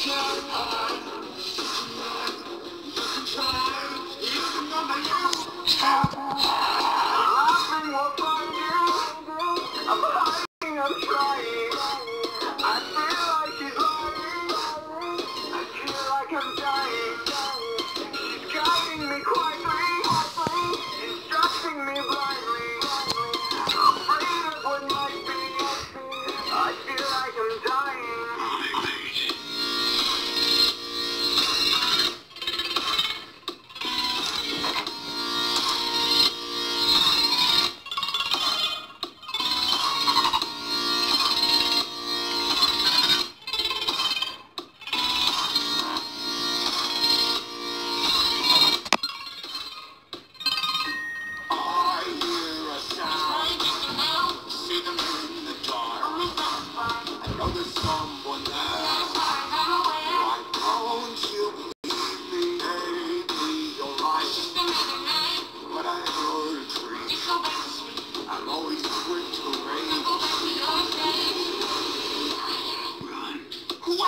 Shut up.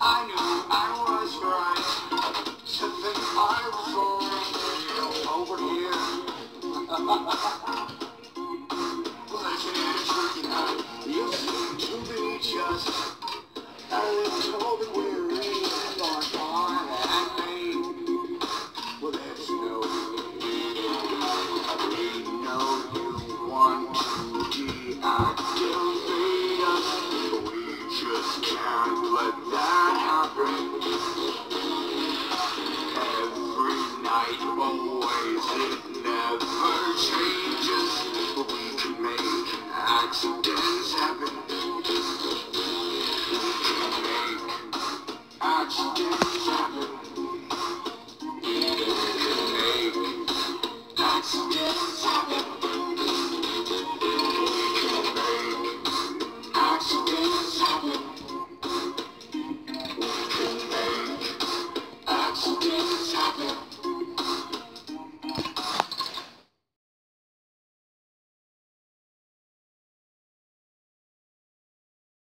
I knew I was right to think I was wrong over here. what you do.